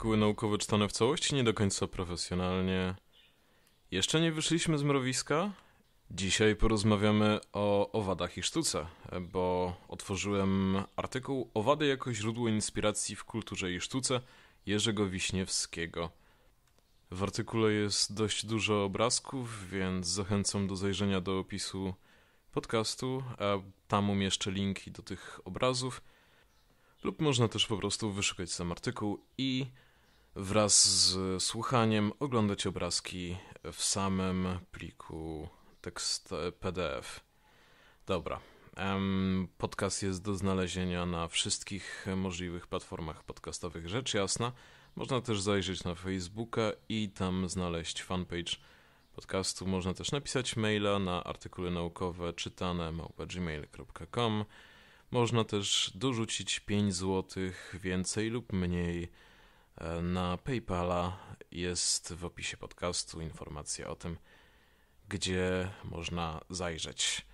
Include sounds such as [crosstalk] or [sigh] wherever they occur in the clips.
artykuły naukowe czytane w całości, nie do końca profesjonalnie. Jeszcze nie wyszliśmy z mrowiska? Dzisiaj porozmawiamy o owadach i sztuce, bo otworzyłem artykuł Owady jako źródło inspiracji w kulturze i sztuce Jerzego Wiśniewskiego. W artykule jest dość dużo obrazków, więc zachęcam do zajrzenia do opisu podcastu, tam umieszczę linki do tych obrazów. Lub można też po prostu wyszukać sam artykuł i wraz z słuchaniem oglądać obrazki w samym pliku tekst PDF. Dobra. Podcast jest do znalezienia na wszystkich możliwych platformach podcastowych, rzecz jasna. Można też zajrzeć na Facebooka i tam znaleźć fanpage podcastu. Można też napisać maila na artykuły naukowe czytane małpa.gmail.com. Można też dorzucić 5 zł więcej lub mniej e, na PayPala. Jest w opisie podcastu informacja o tym, gdzie można zajrzeć.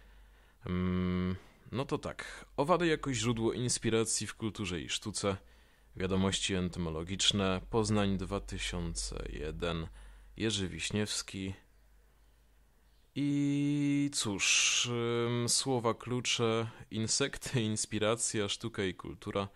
Mm, no to tak. Owady jako źródło inspiracji w kulturze i sztuce. Wiadomości entymologiczne. Poznań 2001. Jerzy Wiśniewski. I cóż, słowa klucze, insekty, inspiracja, sztuka i kultura,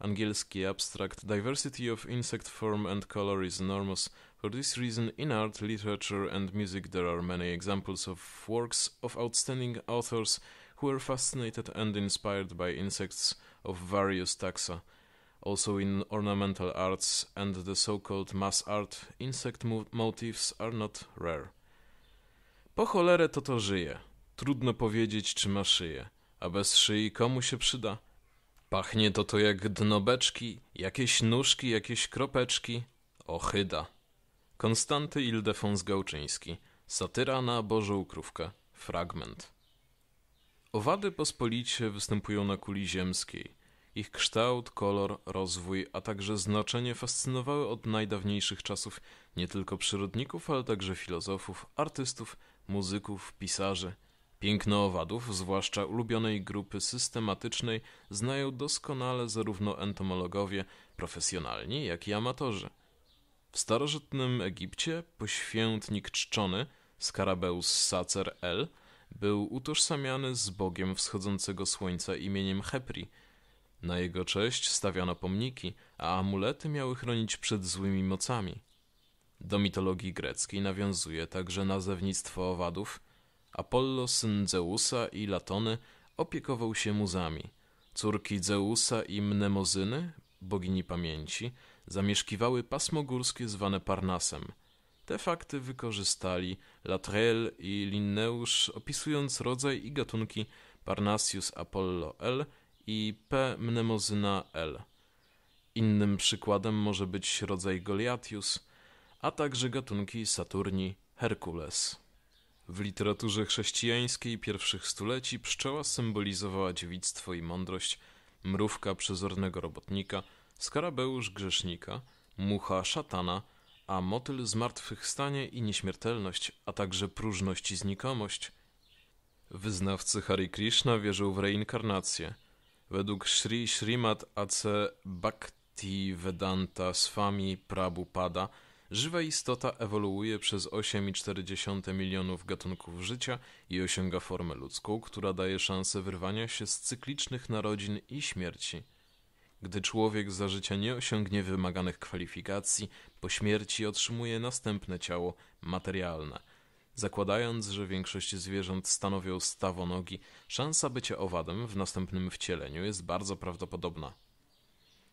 angielski abstract, diversity of insect form and color is enormous. For this reason, in art, literature and music there are many examples of works of outstanding authors who were fascinated and inspired by insects of various taxa. Also in ornamental arts and the so-called mass art, insect motifs are not rare. Po cholerę to to żyje. Trudno powiedzieć, czy ma szyję. A bez szyi komu się przyda? Pachnie to to jak dno beczki, jakieś nóżki, jakieś kropeczki. Ochyda. Konstanty Ildefons Gałczyński. Satyra na Bożą Krówkę. Fragment. Owady pospolicie występują na kuli ziemskiej. Ich kształt, kolor, rozwój, a także znaczenie fascynowały od najdawniejszych czasów nie tylko przyrodników, ale także filozofów, artystów, muzyków, pisarzy. Piękno owadów, zwłaszcza ulubionej grupy systematycznej, znają doskonale zarówno entomologowie profesjonalni, jak i amatorzy. W starożytnym Egipcie poświętnik czczony, Scarabeus Sacer El, był utożsamiany z bogiem wschodzącego słońca imieniem Hepri. Na jego cześć stawiano pomniki, a amulety miały chronić przed złymi mocami. Do mitologii greckiej nawiązuje także nazewnictwo owadów. Apollo, syn Zeusa i Latony, opiekował się muzami. Córki Zeusa i Mnemozyny, bogini pamięci, zamieszkiwały pasmo górskie zwane Parnasem. Te fakty wykorzystali Latrell i Linneusz, opisując rodzaj i gatunki Parnasius Apollo L i P. Mnemozyna L. Innym przykładem może być rodzaj Goliatius – a także gatunki Saturni, Herkules. W literaturze chrześcijańskiej pierwszych stuleci pszczoła symbolizowała dziewictwo i mądrość, mrówka przezornego robotnika, skarabeusz grzesznika, mucha szatana, a motyl zmartwychwstanie i nieśmiertelność, a także próżność i znikomość. Wyznawcy Hari Krishna wierzył w reinkarnację. Według Sri Srimad A.C. Bhakti Vedanta Swami Prabhupada – Żywa istota ewoluuje przez 8,4 milionów gatunków życia i osiąga formę ludzką, która daje szansę wyrwania się z cyklicznych narodzin i śmierci. Gdy człowiek za życia nie osiągnie wymaganych kwalifikacji, po śmierci otrzymuje następne ciało materialne. Zakładając, że większość zwierząt stanowią stawonogi, szansa bycia owadem w następnym wcieleniu jest bardzo prawdopodobna.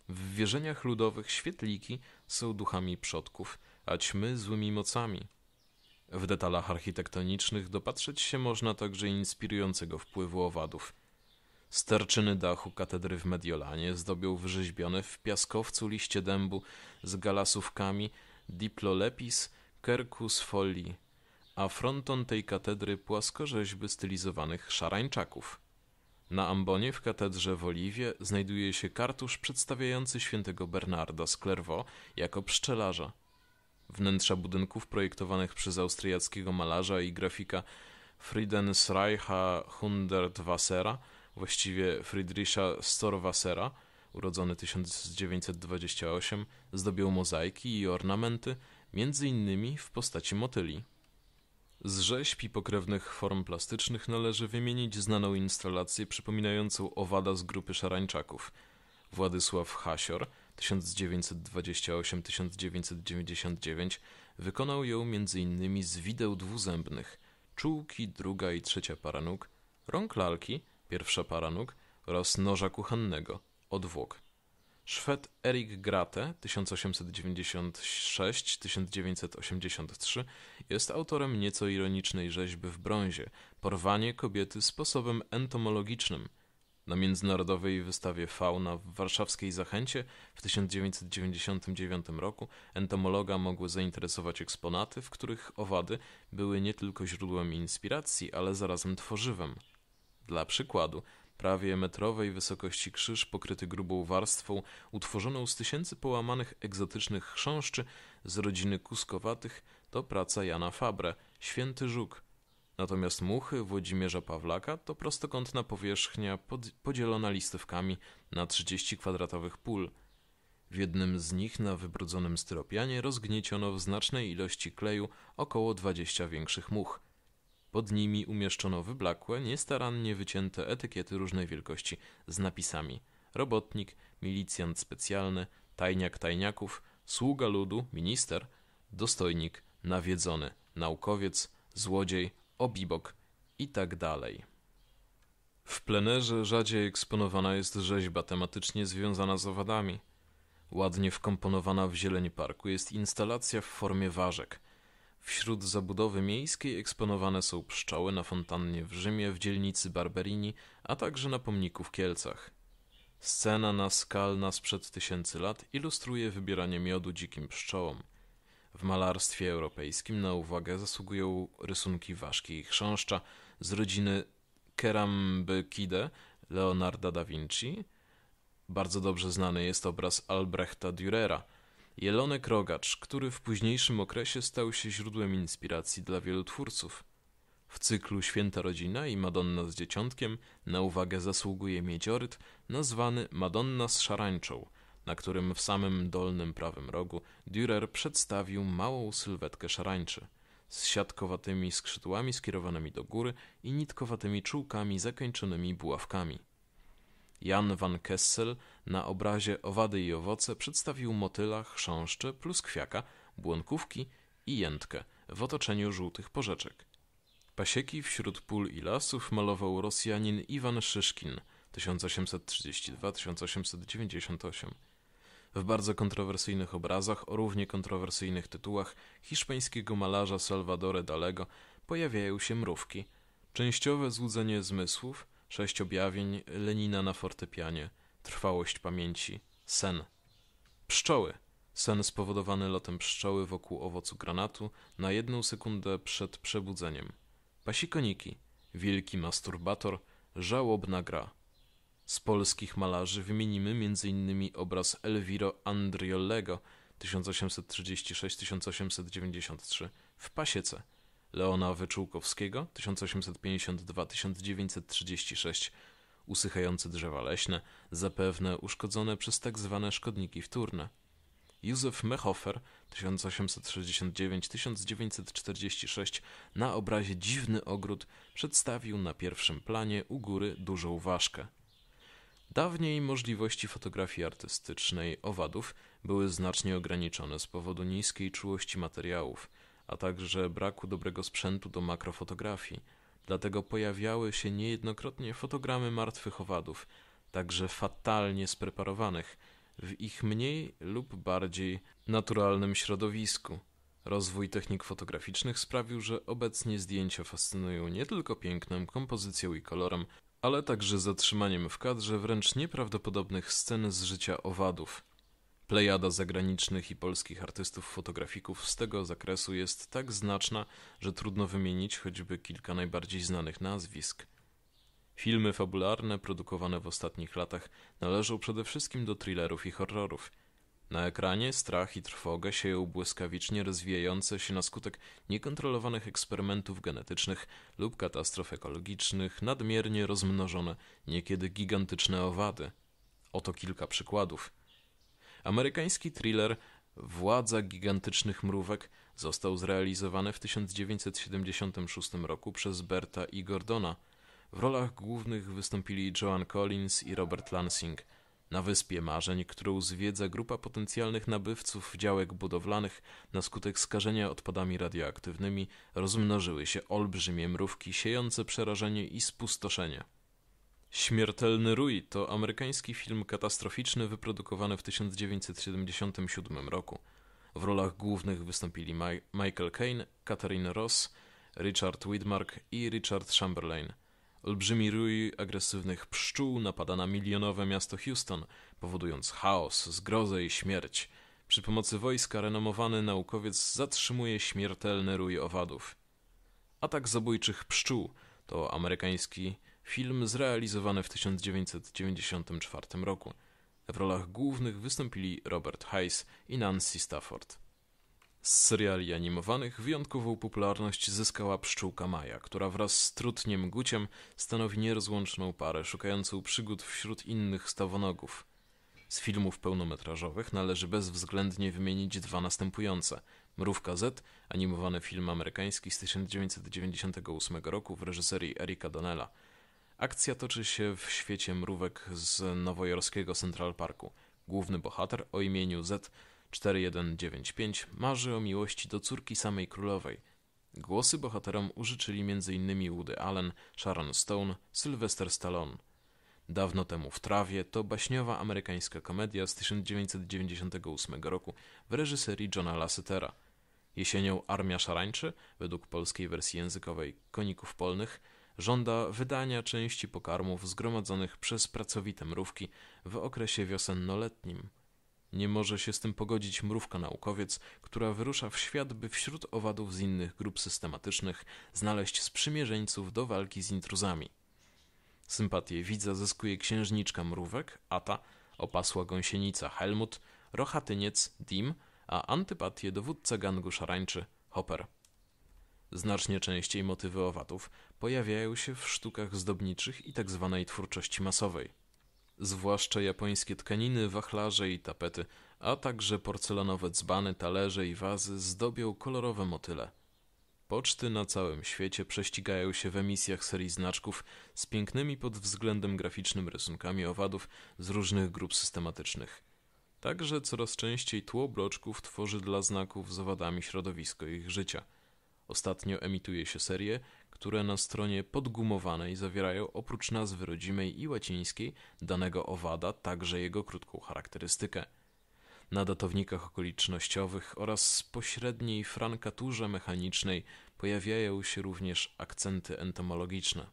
W wierzeniach ludowych świetliki są duchami przodków, a ćmy złymi mocami. W detalach architektonicznych dopatrzeć się można także inspirującego wpływu owadów. Sterczyny dachu katedry w Mediolanie zdobią wyrzeźbione w piaskowcu liście dębu z galasówkami Diplolepis Quercus folii, a fronton tej katedry płaskorzeźby stylizowanych szarańczaków. Na ambonie w katedrze w Oliwie znajduje się kartusz przedstawiający świętego Bernarda z Clairvaux jako pszczelarza. Wnętrza budynków projektowanych przez austriackiego malarza i grafika Friedensreicha Hundertwassera, właściwie Friedricha Storwassera, urodzony 1928, zdobił mozaiki i ornamenty, między innymi w postaci motyli. Z rzeźb i pokrewnych form plastycznych należy wymienić znaną instalację przypominającą owada z grupy szarańczaków. Władysław Hasior 1928-1999 wykonał ją m.in. z wideł dwuzębnych, czułki druga i trzecia para nóg, rąk lalki, pierwsza para nóg oraz noża kuchennego, odwłok. Szwed Erik Grate 1896-1983 jest autorem nieco ironicznej rzeźby w brązie Porwanie kobiety sposobem entomologicznym. Na międzynarodowej wystawie Fauna w warszawskiej Zachęcie w 1999 roku entomologa mogły zainteresować eksponaty, w których owady były nie tylko źródłem inspiracji, ale zarazem tworzywem. Dla przykładu, prawie metrowej wysokości krzyż pokryty grubą warstwą, utworzoną z tysięcy połamanych egzotycznych chrząszczy z rodziny kuskowatych, to praca Jana Fabre, Święty Żuk. Natomiast muchy Włodzimierza Pawlaka to prostokątna powierzchnia pod, podzielona listewkami na 30 kwadratowych pól. W jednym z nich na wybrudzonym styropianie rozgnieciono w znacznej ilości kleju około 20 większych much – pod nimi umieszczono wyblakłe, niestarannie wycięte etykiety różnej wielkości z napisami robotnik, milicjant specjalny, tajniak tajniaków, sługa ludu, minister, dostojnik, nawiedzony, naukowiec, złodziej, obibok i tak dalej. W plenerze rzadziej eksponowana jest rzeźba tematycznie związana z owadami. Ładnie wkomponowana w zieleń parku jest instalacja w formie ważek – Wśród zabudowy miejskiej eksponowane są pszczoły na fontannie w Rzymie, w dzielnicy Barberini, a także na pomniku w Kielcach. Scena naskalna sprzed tysięcy lat ilustruje wybieranie miodu dzikim pszczołom. W malarstwie europejskim na uwagę zasługują rysunki ważki i chrząszcza z rodziny Kerambykide Leonarda da Vinci. Bardzo dobrze znany jest obraz Albrechta Dürera – Jelonek Rogacz, który w późniejszym okresie stał się źródłem inspiracji dla wielu twórców. W cyklu Święta Rodzina i Madonna z Dzieciątkiem na uwagę zasługuje miedzioryt nazwany Madonna z szarańczą, na którym w samym dolnym prawym rogu Dürer przedstawił małą sylwetkę szarańczy z siatkowatymi skrzydłami skierowanymi do góry i nitkowatymi czułkami zakończonymi buławkami. Jan van Kessel na obrazie Owady i owoce przedstawił motyla, chrząszcze, pluskwiaka, błonkówki i jętkę w otoczeniu żółtych porzeczek. Pasieki wśród pól i lasów malował Rosjanin Iwan Szyszkin 1832-1898. W bardzo kontrowersyjnych obrazach o równie kontrowersyjnych tytułach hiszpańskiego malarza Salvadore Dalego pojawiają się mrówki, częściowe złudzenie zmysłów, sześć objawień Lenina na fortepianie, trwałość pamięci, sen. Pszczoły. Sen spowodowany lotem pszczoły wokół owocu granatu na jedną sekundę przed przebudzeniem. Pasikoniki. Wielki masturbator. Żałobna gra. Z polskich malarzy wymienimy m.in. obraz Elviro Andriolego 1836-1893 w Pasiece Leona Wyczółkowskiego 1852-1936 usychające drzewa leśne, zapewne uszkodzone przez tak zwane szkodniki wtórne. Józef Mechofer 1869-1946 na obrazie Dziwny ogród przedstawił na pierwszym planie u góry dużą ważkę. Dawniej możliwości fotografii artystycznej owadów były znacznie ograniczone z powodu niskiej czułości materiałów – a także braku dobrego sprzętu do makrofotografii. Dlatego pojawiały się niejednokrotnie fotogramy martwych owadów, także fatalnie spreparowanych, w ich mniej lub bardziej naturalnym środowisku. Rozwój technik fotograficznych sprawił, że obecnie zdjęcia fascynują nie tylko pięknem, kompozycją i kolorem, ale także zatrzymaniem w kadrze wręcz nieprawdopodobnych scen z życia owadów. Plejada zagranicznych i polskich artystów fotografików z tego zakresu jest tak znaczna, że trudno wymienić choćby kilka najbardziej znanych nazwisk. Filmy fabularne produkowane w ostatnich latach należą przede wszystkim do thrillerów i horrorów. Na ekranie strach i trwogę sieją błyskawicznie rozwijające się na skutek niekontrolowanych eksperymentów genetycznych lub katastrof ekologicznych nadmiernie rozmnożone, niekiedy gigantyczne owady – Oto kilka przykładów. Amerykański thriller Władza gigantycznych mrówek został zrealizowany w 1976 roku przez Berta i Gordona. W rolach głównych wystąpili Joan Collins i Robert Lansing. Na Wyspie Marzeń, którą zwiedza grupa potencjalnych nabywców działek budowlanych na skutek skażenia odpadami radioaktywnymi, rozmnożyły się olbrzymie mrówki siejące przerażenie i spustoszenie. Śmiertelny Rój to amerykański film katastroficzny wyprodukowany w 1977 roku. W rolach głównych wystąpili Michael Caine, Catherine Ross, Richard Widmark i Richard Chamberlain. Olbrzymi rój agresywnych pszczół napada na milionowe miasto Houston, powodując chaos, zgrozę i śmierć. Przy pomocy wojska renomowany naukowiec zatrzymuje śmiertelny rój owadów. Atak zabójczych pszczół to amerykański film zrealizowany w 1994 roku. W rolach głównych wystąpili Robert Hayes i Nancy Stafford. Z seriali animowanych wyjątkową popularność zyskała pszczółka Maja, która wraz z trutniem Guciem stanowi nierozłączną parę szukającą przygód wśród innych stawonogów. Z filmów pełnometrażowych należy bezwzględnie wymienić dwa następujące. Mrówka Z, animowany film amerykański z 1998 roku w reżyserii Erika Donnella. Akcja toczy się w świecie mrówek z nowojorskiego Central Parku. Główny bohater o imieniu Z 4195 marzy o miłości do córki samej królowej. Głosy bohaterom użyczyli m.in. Woody Allen, Sharon Stone, Sylvester Stallone. Dawno temu w trawie to baśniowa amerykańska komedia z 1998 roku w reżyserii Johna Lassetera. Jesienią Armia Szarańczy, według polskiej wersji językowej Koników Polnych, żąda wydania części pokarmów zgromadzonych przez pracowite mrówki w okresie wiosennoletnim. Nie może się z tym pogodzić mrówka naukowiec, która wyrusza w świat, by wśród owadów z innych grup systematycznych znaleźć sprzymierzeńców do walki z intruzami. Sympatię widza zyskuje księżniczka mrówek, Ata, opasła gąsienica Helmut, rochatyniec Dim, a antypatię dowódca gangu szarańczy Hopper. Znacznie częściej motywy owadów pojawiają się w sztukach zdobniczych i tzw. Tak twórczości masowej. Zwłaszcza japońskie tkaniny, wachlarze i tapety, a także porcelanowe dzbany, talerze i wazy zdobią kolorowe motyle. Poczty na całym świecie prześcigają się w emisjach serii znaczków z pięknymi pod względem graficznym rysunkami owadów z różnych grup systematycznych. Także coraz częściej tło bloczków tworzy dla znaków z owadami środowisko ich życia. Ostatnio emituje się serie, które na stronie podgumowanej zawierają oprócz nazwy rodzimej i łacińskiej danego owada także jego krótką charakterystykę. Na datownikach okolicznościowych oraz pośredniej frankaturze mechanicznej pojawiają się również akcenty entomologiczne.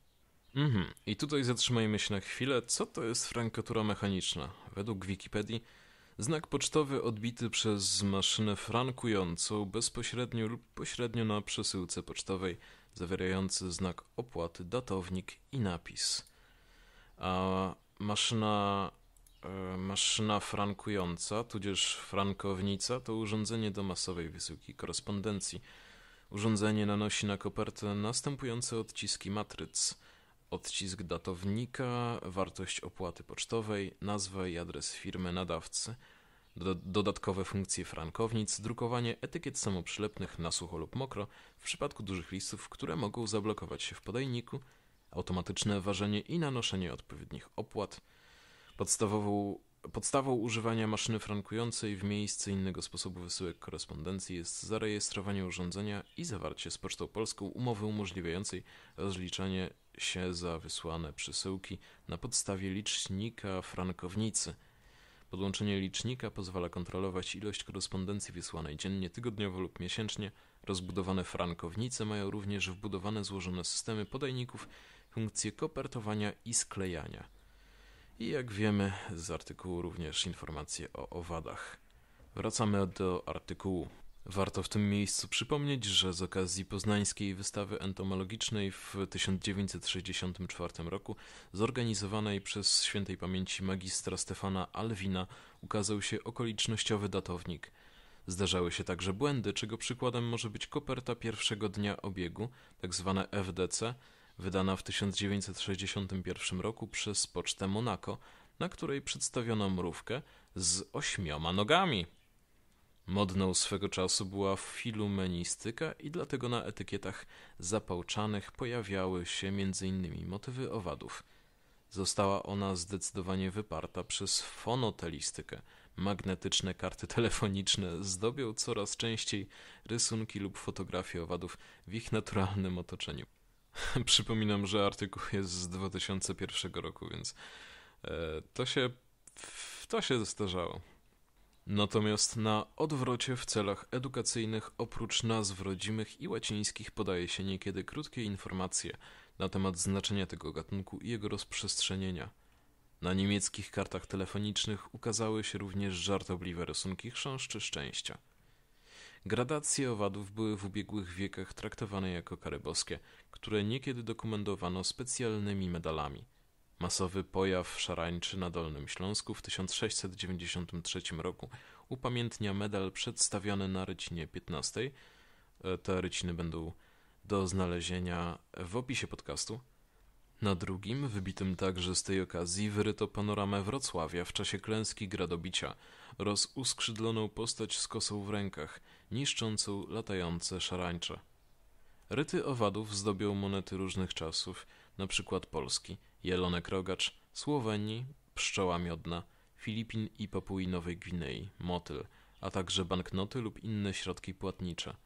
Mhm, i tutaj zatrzymajmy się na chwilę. Co to jest frankatura mechaniczna? Według Wikipedii Znak pocztowy odbity przez maszynę frankującą bezpośrednio lub pośrednio na przesyłce pocztowej, zawierający znak opłaty, datownik i napis. A maszyna, e, maszyna frankująca, tudzież frankownica, to urządzenie do masowej wysyłki korespondencji. Urządzenie nanosi na kopertę następujące odciski matryc. Odcisk datownika, wartość opłaty pocztowej, nazwa i adres firmy nadawcy, dodatkowe funkcje frankownic, drukowanie etykiet samoprzylepnych na sucho lub mokro w przypadku dużych listów, które mogą zablokować się w podajniku, automatyczne ważenie i nanoszenie odpowiednich opłat, podstawową Podstawą używania maszyny frankującej w miejsce innego sposobu wysyłek korespondencji jest zarejestrowanie urządzenia i zawarcie z Pocztą Polską umowy umożliwiającej rozliczanie się za wysłane przesyłki na podstawie licznika frankownicy. Podłączenie licznika pozwala kontrolować ilość korespondencji wysłanej dziennie, tygodniowo lub miesięcznie. Rozbudowane frankownice mają również wbudowane złożone systemy podajników, funkcje kopertowania i sklejania. I jak wiemy z artykułu również informacje o owadach. Wracamy do artykułu. Warto w tym miejscu przypomnieć, że z okazji poznańskiej wystawy entomologicznej w 1964 roku, zorganizowanej przez świętej pamięci magistra Stefana Alwina, ukazał się okolicznościowy datownik. Zdarzały się także błędy, czego przykładem może być koperta pierwszego dnia obiegu, tzw. Tak FDC, wydana w 1961 roku przez Pocztę Monaco na której przedstawiono mrówkę z ośmioma nogami. Modną swego czasu była filumenistyka i dlatego na etykietach zapałczanych pojawiały się m.in. motywy owadów. Została ona zdecydowanie wyparta przez fonotelistykę. Magnetyczne karty telefoniczne zdobią coraz częściej rysunki lub fotografie owadów w ich naturalnym otoczeniu. [laughs] Przypominam, że artykuł jest z 2001 roku, więc e, to się, to się zestarzało. Natomiast na odwrocie w celach edukacyjnych oprócz nazw rodzimych i łacińskich podaje się niekiedy krótkie informacje na temat znaczenia tego gatunku i jego rozprzestrzenienia. Na niemieckich kartach telefonicznych ukazały się również żartobliwe rysunki chrząszczy szczęścia. Gradacje owadów były w ubiegłych wiekach traktowane jako kary boskie, które niekiedy dokumentowano specjalnymi medalami. Masowy pojaw szarańczy na Dolnym Śląsku w 1693 roku upamiętnia medal przedstawiony na rycinie 15. E, te ryciny będą do znalezienia w opisie podcastu. Na drugim, wybitym także z tej okazji, wyryto panoramę Wrocławia w czasie klęski gradobicia oraz uskrzydloną postać z kosą w rękach, niszczącą latające szarańcze. Ryty owadów zdobią monety różnych czasów, na przykład Polski, jelonek rogacz, Słowenii, pszczoła miodna, Filipin i Papui Nowej Gwinei, motyl, a także banknoty lub inne środki płatnicze.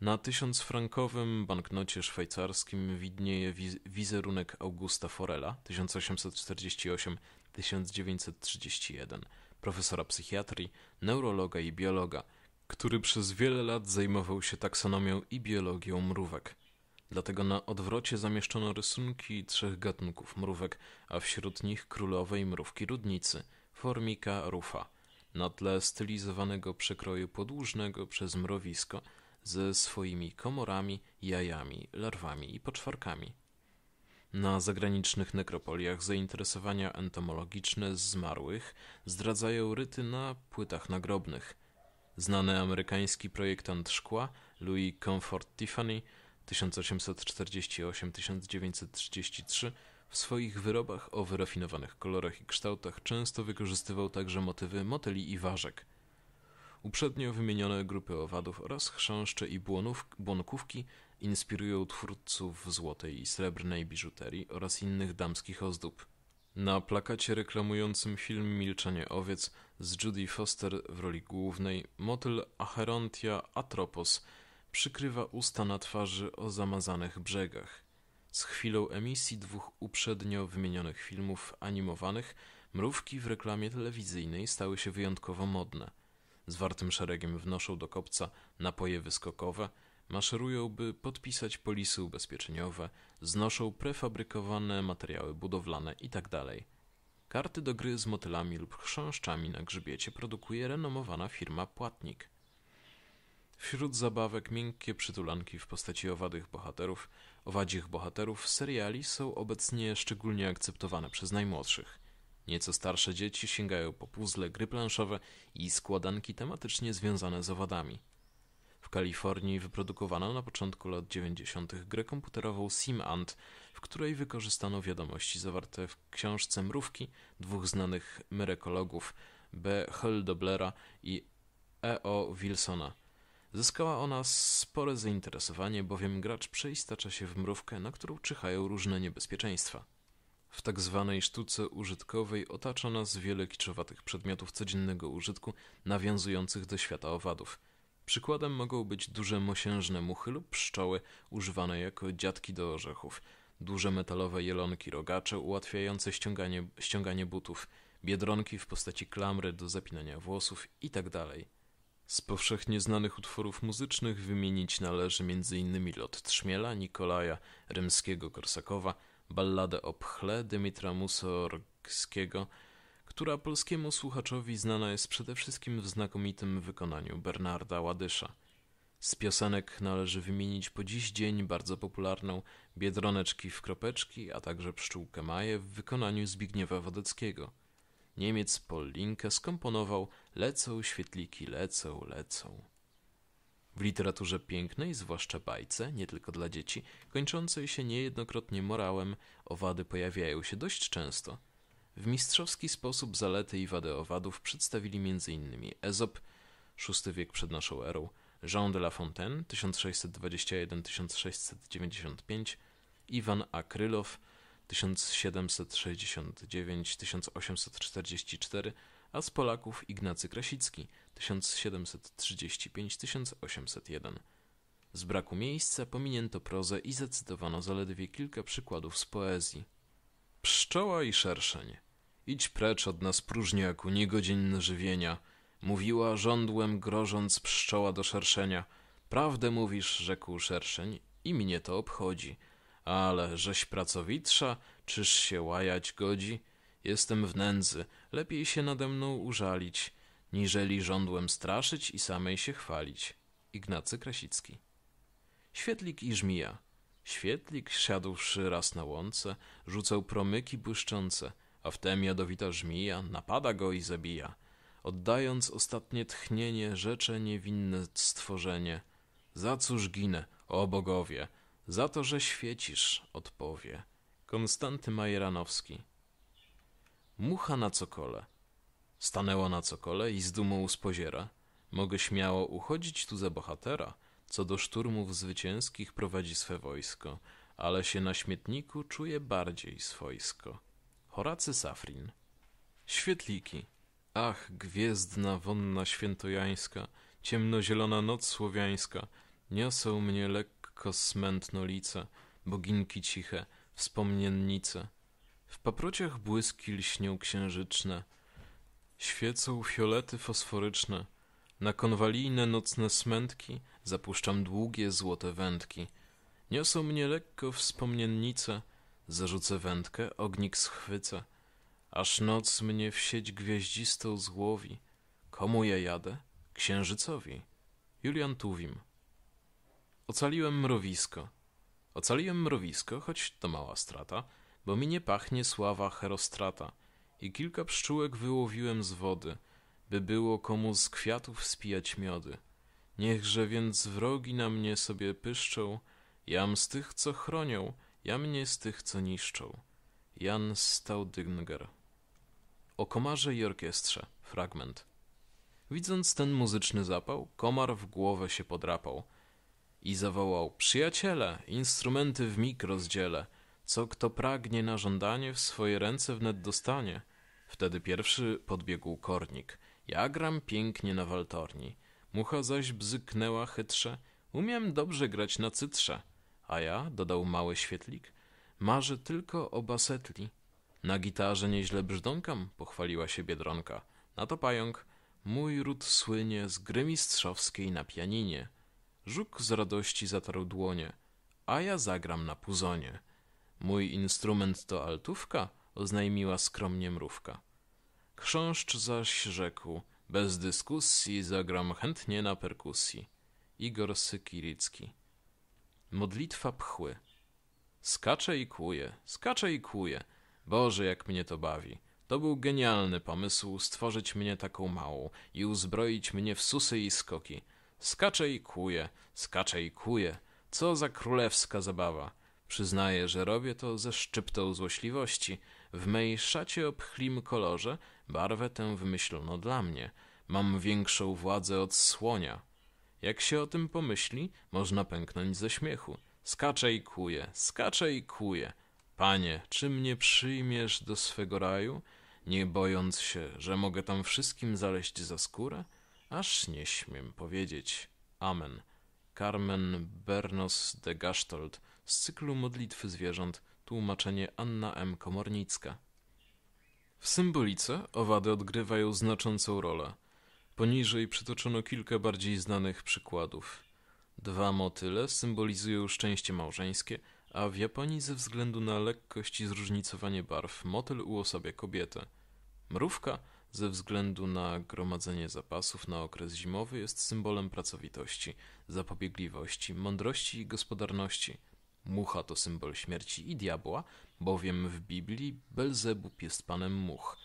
Na tysiącfrankowym banknocie szwajcarskim widnieje wizerunek Augusta Forela 1848-1931, profesora psychiatrii, neurologa i biologa, który przez wiele lat zajmował się taksonomią i biologią mrówek. Dlatego na odwrocie zamieszczono rysunki trzech gatunków mrówek, a wśród nich królowej mrówki rudnicy, Formica rufa, na tle stylizowanego przekroju podłużnego przez mrowisko ze swoimi komorami, jajami, larwami i poczwarkami. Na zagranicznych nekropoliach zainteresowania entomologiczne zmarłych zdradzają ryty na płytach nagrobnych. Znany amerykański projektant szkła Louis Comfort Tiffany 1848-1933 w swoich wyrobach o wyrafinowanych kolorach i kształtach często wykorzystywał także motywy motyli i ważek. Uprzednio wymienione grupy owadów oraz chrząszcze i błonkówki inspirują twórców złotej i srebrnej biżuterii oraz innych damskich ozdób. Na plakacie reklamującym film Milczenie owiec z Judy Foster w roli głównej motyl Acherontia atropos przykrywa usta na twarzy o zamazanych brzegach. Z chwilą emisji dwóch uprzednio wymienionych filmów animowanych mrówki w reklamie telewizyjnej stały się wyjątkowo modne. Zwartym szeregiem wnoszą do kopca napoje wyskokowe, maszerują, by podpisać polisy ubezpieczeniowe, znoszą prefabrykowane materiały budowlane itd. Tak Karty do gry z motylami lub chrząszczami na grzbiecie produkuje renomowana firma Płatnik. Wśród zabawek miękkie przytulanki w postaci owadych bohaterów, owadzich bohaterów seriali są obecnie szczególnie akceptowane przez najmłodszych. Nieco starsze dzieci sięgają po puzzle, gry planszowe i składanki tematycznie związane z owadami. W Kalifornii wyprodukowano na początku lat 90. grę komputerową SimAnt, w której wykorzystano wiadomości zawarte w książce Mrówki dwóch znanych myrekologów B. Doblera i E. O. Wilsona. Zyskała ona spore zainteresowanie, bowiem gracz przeistacza się w mrówkę, na którą czyhają różne niebezpieczeństwa. W tak zwanej sztuce użytkowej otacza nas wiele kiczowatych przedmiotów codziennego użytku, nawiązujących do świata owadów. Przykładem mogą być duże mosiężne muchy lub pszczoły używane jako dziadki do orzechów, duże metalowe jelonki rogacze ułatwiające ściąganie, ściąganie butów, biedronki w postaci klamry do zapinania włosów itd. Z powszechnie znanych utworów muzycznych wymienić należy m.in. Lot Trzmiela, Nikolaja Rymskiego-Korsakowa, balladę o pchle Dymitra Musorgskiego, która polskiemu słuchaczowi znana jest przede wszystkim w znakomitym wykonaniu Bernarda Ładysza. Z piosenek należy wymienić po dziś dzień bardzo popularną Biedroneczki w kropeczki, a także Pszczółkę Maję w wykonaniu Zbigniewa Wodeckiego – Niemiec Paul Linke skomponował Lecą świetliki, lecą, lecą. W literaturze pięknej, zwłaszcza bajce, nie tylko dla dzieci, kończącej się niejednokrotnie morałem, owady pojawiają się dość często. w mistrzowski sposób zalety i wady owadów przedstawili m.in. Ezop, VI wiek przed naszą erą, Jean de La Fontaine 1621-1695, Iwan A. Krylow 1769-1844, a z Polaków Ignacy Krasicki 1735-1801. Z braku miejsca pominięto prozę i zacytowano zaledwie kilka przykładów z poezji. Pszczoła i szerszeń. Idź precz od nas próżniaku, niegodzien żywienia. Mówiła żądłem grożąc pszczoła do szerszenia. Prawdę mówisz, rzekł szerszeń, i mnie to obchodzi. Ale żeś pracowitsza, czyż się łajać godzi? Jestem w nędzy, lepiej się nade mną użalić, niżeli żądłem straszyć i samej się chwalić. Ignacy Krasicki Świetlik i żmija. Świetlik, siadłszy raz na łące, rzucał promyki błyszczące, a wtem jadowita żmija napada go i zabija. Oddając ostatnie tchnienie, rzecze niewinne stworzenie. Za cóż ginę, o bogowie? Za to, że świecisz, odpowie. Konstanty Majeranowski Mucha na cokole. Stanęła na cokole i z dumą spoziera. Mogę śmiało uchodzić tu za bohatera, co do szturmów zwycięskich prowadzi swe wojsko, ale się na śmietniku czuje bardziej swojsko. Horacy Safrin Świetliki Ach, gwiezdna wonna świętojańska, ciemnozielona noc słowiańska, niosą mnie lekko smętnolice, boginki ciche, wspomniennice. W paprociach błyski lśnią księżyczne, świecą fiolety fosforyczne, na konwalijne nocne smętki zapuszczam długie złote wędki. Niosą mnie lekko wspomniennice, zarzucę wędkę, ognik schwycę, aż noc mnie w sieć złowi. Komu ja jadę? Księżycowi. Julian Tuwim. Ocaliłem mrowisko. Ocaliłem mrowisko, choć to mała strata, bo mi nie pachnie sława herostrata. I kilka pszczółek wyłowiłem z wody, by było komu z kwiatów spijać miody. Niechże więc wrogi na mnie sobie pyszczą, jam z tych, co chronią, ja mnie z tych, co niszczą. Jan Staudynger O komarze i orkiestrze. Fragment. Widząc ten muzyczny zapał, komar w głowę się podrapał i zawołał Przyjaciele, instrumenty w mig rozdzielę, co kto pragnie na żądanie w swoje ręce wnet dostanie. Wtedy pierwszy podbiegł kornik. Ja gram pięknie na waltorni. Mucha zaś bzyknęła chytrze. Umiem dobrze grać na cytrze. A ja, dodał mały świetlik, marzę tylko o basetli. Na gitarze nieźle brzdąkam, pochwaliła się Biedronka. Na to pająk, mój ród słynie z gry mistrzowskiej na pianinie. Żuk z radości zatarł dłonie, a ja zagram na puzonie. Mój instrument to altówka, oznajmiła skromnie mrówka. Chrząszcz zaś rzekł, bez dyskusji zagram chętnie na perkusji. Igor Sykiricki. Modlitwa pchły. Skacze i kłuje, skacze i kłuje. Boże, jak mnie to bawi. To był genialny pomysł stworzyć mnie taką małą i uzbroić mnie w susy i skoki. Skacze i kłuje, skacze i kłuje. Co za królewska zabawa. Przyznaję, że robię to ze szczyptą złośliwości. W mej szacie o pchlim kolorze barwę tę wymyślono dla mnie. Mam większą władzę od słonia. Jak się o tym pomyśli, można pęknąć ze śmiechu. Skacze i kuje, skacze i kuje. Panie, czy mnie przyjmiesz do swego raju, nie bojąc się, że mogę tam wszystkim zaleść za skórę? Aż nie śmiem powiedzieć. Amen. Carmen Bernos de Gasztold z cyklu Modlitwy Zwierząt, tłumaczenie Anna M. Komornicka. W symbolice owady odgrywają znaczącą rolę. Poniżej przytoczono kilka bardziej znanych przykładów. Dwa motyle symbolizują szczęście małżeńskie, a w Japonii ze względu na lekkość i zróżnicowanie barw motyl uosabia kobietę. Mrówka ze względu na gromadzenie zapasów na okres zimowy jest symbolem pracowitości, zapobiegliwości, mądrości i gospodarności. Mucha to symbol śmierci i diabła, bowiem w Biblii Belzebub jest panem much.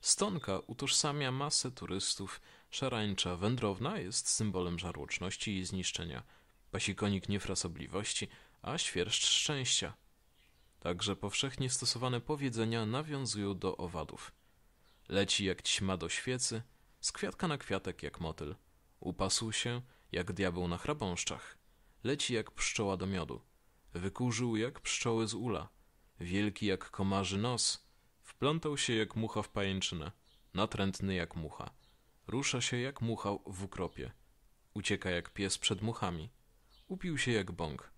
Stonka utożsamia masę turystów, szarańcza wędrowna jest symbolem żarłoczności i zniszczenia, pasikonik niefrasobliwości, a świerszcz szczęścia. także powszechnie stosowane powiedzenia nawiązują do owadów. Leci jak ćma do świecy, z kwiatka na kwiatek jak motyl. Upasł się jak diabeł na chrabąszczach. Leci jak pszczoła do miodu. Wykurzył jak pszczoły z ula. Wielki jak komarzy nos. Wplątał się jak mucha w pajęczynę. Natrętny jak mucha. Rusza się jak mucha w ukropie. Ucieka jak pies przed muchami. Upił się jak bąk.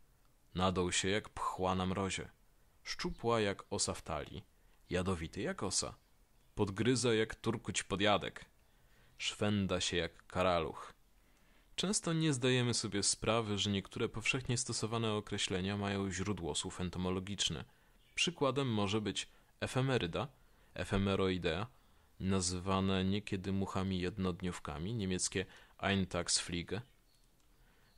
Nadął się jak pchła na mrozie. Szczupła jak osa w talii. Jadowity jak osa. Podgryza jak turkuć podjadek. Szwenda się jak karaluch. Często nie zdajemy sobie sprawy, że niektóre powszechnie stosowane określenia mają źródło słów entomologiczne. Przykładem może być efemeryda, efemeroidea, nazywane niekiedy muchami jednodniówkami, niemieckie Eintagsfliege.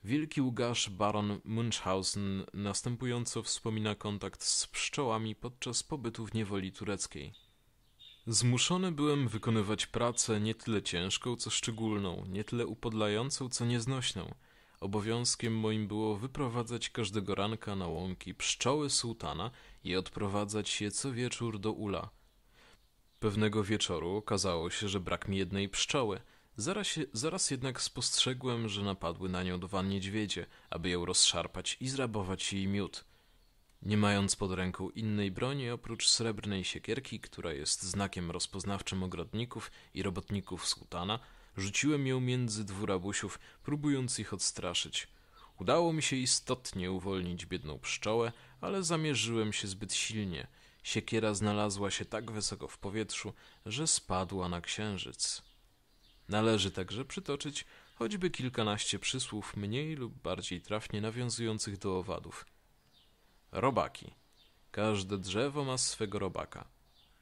Wielki łgarz baron Munchausen następująco wspomina kontakt z pszczołami podczas pobytu w niewoli tureckiej. Zmuszony byłem wykonywać pracę nie tyle ciężką, co szczególną, nie tyle upodlającą, co nieznośną. Obowiązkiem moim było wyprowadzać każdego ranka na łąki pszczoły sułtana i odprowadzać je co wieczór do ula. Pewnego wieczoru okazało się, że brak mi jednej pszczoły. Zaraz, zaraz jednak spostrzegłem, że napadły na nią dwa niedźwiedzie, aby ją rozszarpać i zrabować jej miód. Nie mając pod ręką innej broni oprócz srebrnej siekierki, która jest znakiem rozpoznawczym ogrodników i robotników sułtana, rzuciłem ją między dwóch rabusiów, próbując ich odstraszyć. Udało mi się istotnie uwolnić biedną pszczołę, ale zamierzyłem się zbyt silnie. Siekiera znalazła się tak wysoko w powietrzu, że spadła na księżyc. Należy także przytoczyć choćby kilkanaście przysłów mniej lub bardziej trafnie nawiązujących do owadów. Robaki. Każde drzewo ma swego robaka.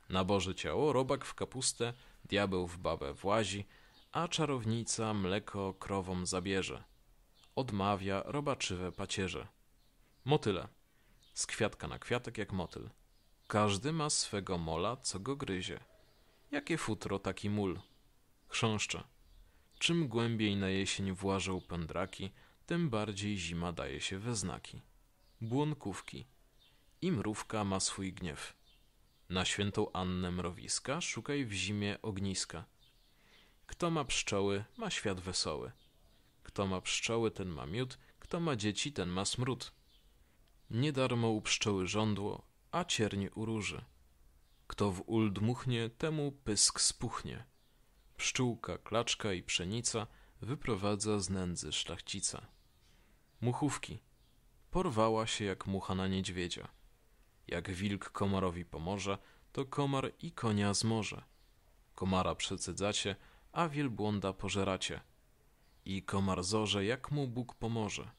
Na Boże ciało robak w kapustę, diabeł w babę włazi, a czarownica mleko krowom zabierze. Odmawia robaczywe pacierze. Motyle. Z kwiatka na kwiatek jak motyl. Każdy ma swego mola, co go gryzie. Jakie futro, taki mól. Chrząszcze. Czym głębiej na jesień włażą pędraki, tym bardziej zima daje się we znaki błonkówki. I mrówka ma swój gniew. Na świętą Annę mrowiska szukaj w zimie ogniska. Kto ma pszczoły, ma świat wesoły. Kto ma pszczoły, ten ma miód, kto ma dzieci, ten ma smród. Nie darmo u pszczoły żądło, a ciernie u róży. Kto w ul dmuchnie, temu pysk spuchnie. Pszczółka, klaczka i pszenica wyprowadza z nędzy szlachcica. Muchówki – porwała się jak mucha na niedźwiedzia. Jak wilk komarowi pomoże, to komar i konia zmoże. Komara przecedzacie, a wielbłąda pożeracie. I komar zorze, jak mu Bóg pomoże.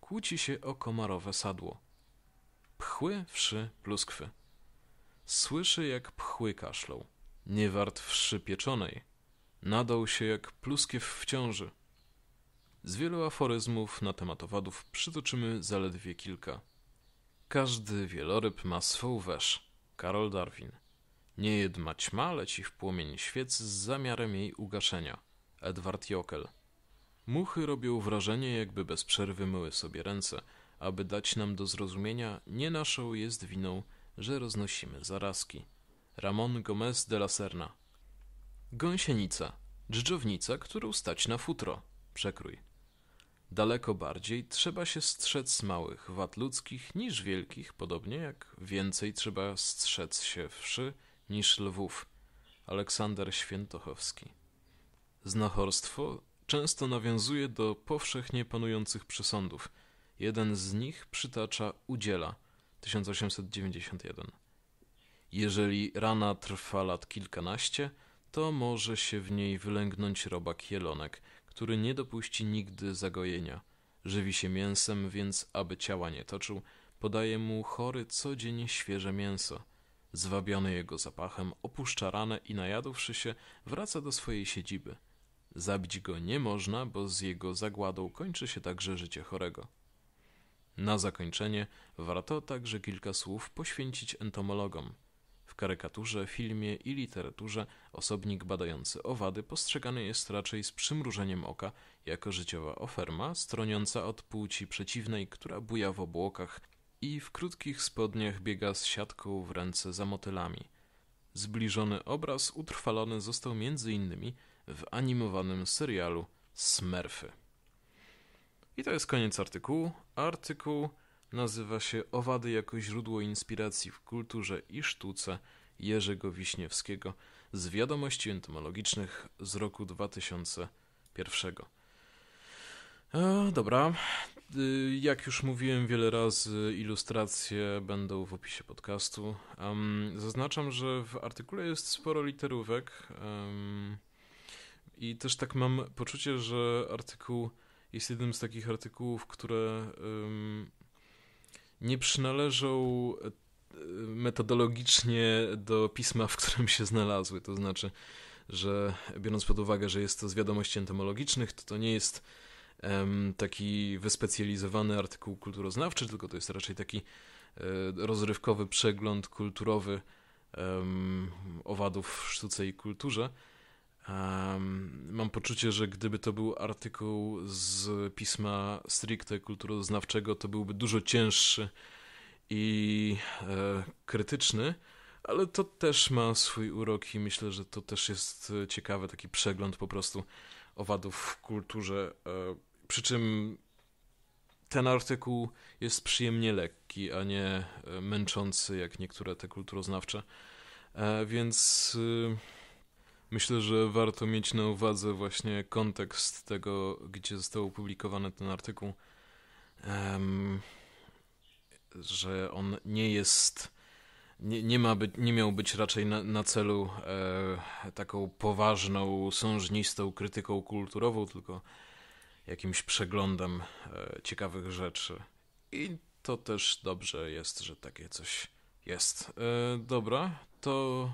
Kłóci się o komarowe sadło. Pchły, wszy, pluskwy. Słyszy, jak pchły kaszlą. Nie wart wszy pieczonej. Nadał się jak pluskiew w ciąży. Z wielu aforyzmów na temat owadów przytoczymy zaledwie kilka. Każdy wieloryb ma swą wesz. Karol Darwin. Nie jedna ćma leci w płomień świec z zamiarem jej ugaszenia. Edward Jokel. Muchy robią wrażenie, jakby bez przerwy myły sobie ręce, aby dać nam do zrozumienia, nie naszą jest winą, że roznosimy zarazki. Ramon Gomez de la Serna. Gąsienica. Dżdżownica, którą stać na futro. Przekrój. Daleko bardziej trzeba się strzec małych wad ludzkich niż wielkich, podobnie jak więcej trzeba strzec się wszy niż lwów. Aleksander Świętochowski. Znachorstwo często nawiązuje do powszechnie panujących przesądów. Jeden z nich przytacza Udziela 1891. Jeżeli rana trwa lat kilkanaście, to może się w niej wylęgnąć robak jelonek – który nie dopuści nigdy zagojenia. Żywi się mięsem, więc aby ciała nie toczył, podaje mu chory codzień świeże mięso. Zwabiony jego zapachem, opuszcza ranę i najadłszy się, wraca do swojej siedziby. Zabić go nie można, bo z jego zagładą kończy się także życie chorego. Na zakończenie warto także kilka słów poświęcić entomologom. W karykaturze, filmie i literaturze osobnik badający owady postrzegany jest raczej z przymrużeniem oka jako życiowa oferma, stroniąca od płci przeciwnej, która buja w obłokach i w krótkich spodniach biega z siatką w ręce za motylami. Zbliżony obraz utrwalony został innymi w animowanym serialu Smurfy. I to jest koniec artykułu. Artykuł nazywa się Owady jako źródło inspiracji w kulturze i sztuce Jerzego Wiśniewskiego z wiadomości entymologicznych z roku 2001. E, dobra. Y, jak już mówiłem wiele razy, ilustracje będą w opisie podcastu. Um, zaznaczam, że w artykule jest sporo literówek. Um, I też tak mam poczucie, że artykuł jest jednym z takich artykułów, które um, nie przynależą metodologicznie do pisma, w którym się znalazły. To znaczy, że biorąc pod uwagę, że jest to z wiadomości entomologicznych, to to nie jest taki wyspecjalizowany artykuł kulturoznawczy, tylko to jest raczej taki um, rozrywkowy przegląd kulturowy owadów w sztuce i kulturze. Mam poczucie, że gdyby to był artykuł z pisma stricte kulturoznawczego, to byłby dużo cięższy i e, krytyczny, ale to też ma swój urok i myślę, że to też jest ciekawy taki przegląd po prostu owadów w kulturze. E, przy czym ten artykuł jest przyjemnie lekki, a nie e, męczący jak niektóre te kulturoznawcze. E, więc e, myślę, że warto mieć na uwadze właśnie kontekst tego, gdzie został opublikowany ten artykuł że on nie jest, nie, nie, ma być, nie miał być raczej na, na celu e, taką poważną, sążnistą krytyką kulturową, tylko jakimś przeglądem e, ciekawych rzeczy. I to też dobrze jest, że takie coś jest. E, dobra, to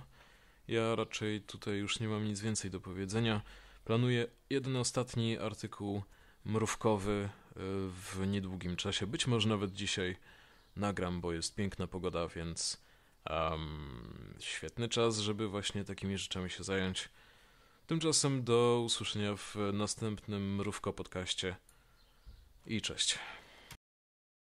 ja raczej tutaj już nie mam nic więcej do powiedzenia. Planuję jeden ostatni artykuł mrówkowy e, w niedługim czasie, być może nawet dzisiaj nagram, bo jest piękna pogoda, więc um, świetny czas, żeby właśnie takimi rzeczami się zająć. Tymczasem do usłyszenia w następnym Mrówko podcaście i cześć.